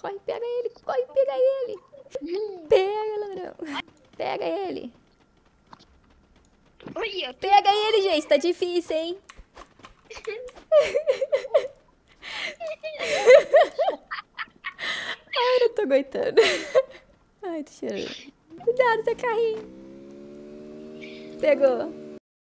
Corre, pega ele, corre, pega ele. Pega, ladrão. Pega ele. Pega ele, gente. Tá difícil, hein? Ai, não tô aguentando. Ai, tô cheirando. Cuidado, seu carrinho. Pegou.